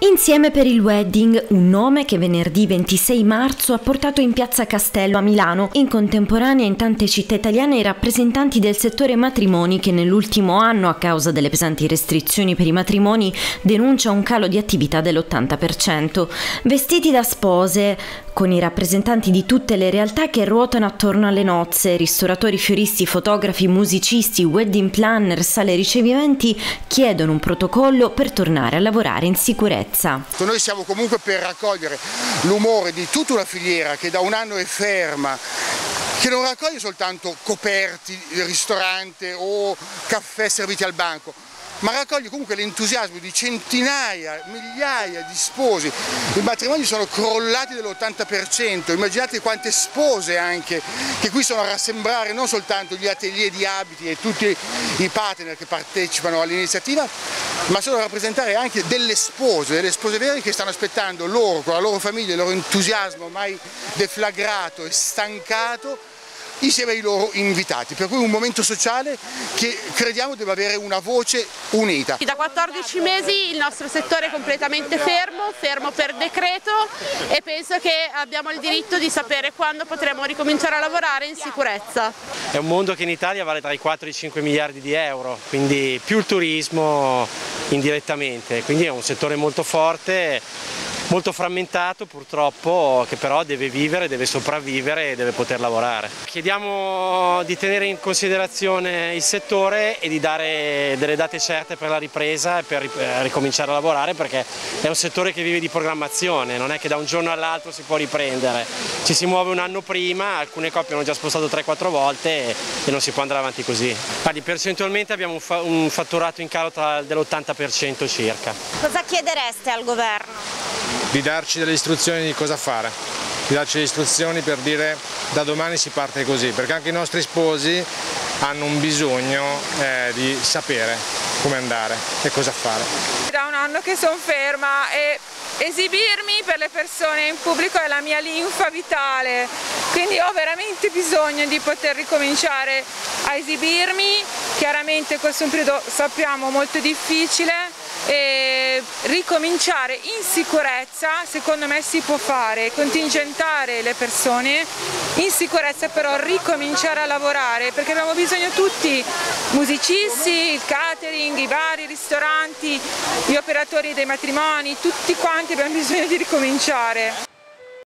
Insieme per il wedding, un nome che venerdì 26 marzo ha portato in piazza Castello a Milano, in contemporanea in tante città italiane i rappresentanti del settore matrimoni che nell'ultimo anno, a causa delle pesanti restrizioni per i matrimoni, denuncia un calo di attività dell'80%. Vestiti da spose, con i rappresentanti di tutte le realtà che ruotano attorno alle nozze, ristoratori, fioristi, fotografi, musicisti, wedding planner, sale ricevimenti, chiedono un protocollo per tornare a lavorare in sicurezza sicurezza. Noi siamo comunque per raccogliere l'umore di tutta una filiera che da un anno è ferma che non raccoglie soltanto coperti, ristorante o caffè serviti al banco, ma raccoglie comunque l'entusiasmo di centinaia, migliaia di sposi. I matrimoni sono crollati dell'80%, immaginate quante spose anche che qui sono a rassembrare non soltanto gli atelier di abiti e tutti i partner che partecipano all'iniziativa, ma sono a rappresentare anche delle spose, delle spose vere che stanno aspettando loro, con la loro famiglia, il loro entusiasmo mai deflagrato e stancato insieme ai loro invitati, per cui un momento sociale che crediamo deve avere una voce unita. Da 14 mesi il nostro settore è completamente fermo, fermo per decreto e penso che abbiamo il diritto di sapere quando potremo ricominciare a lavorare in sicurezza. È un mondo che in Italia vale tra i 4 e i 5 miliardi di euro, quindi più il turismo indirettamente, quindi è un settore molto forte molto frammentato purtroppo che però deve vivere, deve sopravvivere e deve poter lavorare. Chiediamo di tenere in considerazione il settore e di dare delle date certe per la ripresa e per eh, ricominciare a lavorare perché è un settore che vive di programmazione, non è che da un giorno all'altro si può riprendere, ci si muove un anno prima, alcune coppie hanno già spostato 3-4 volte e non si può andare avanti così. Guardi, percentualmente abbiamo un fatturato in calo dell'80% circa. Cosa chiedereste al governo? Di darci delle istruzioni di cosa fare, di darci delle istruzioni per dire da domani si parte così, perché anche i nostri sposi hanno un bisogno eh, di sapere come andare e cosa fare. Da un anno che sono ferma e esibirmi per le persone in pubblico è la mia linfa vitale, quindi ho veramente bisogno di poter ricominciare a esibirmi, chiaramente questo è un periodo sappiamo molto difficile e ricominciare in sicurezza secondo me si può fare, contingentare le persone in sicurezza però ricominciare a lavorare perché abbiamo bisogno tutti, musicisti, il catering, i bar, i ristoranti, gli operatori dei matrimoni, tutti quanti abbiamo bisogno di ricominciare.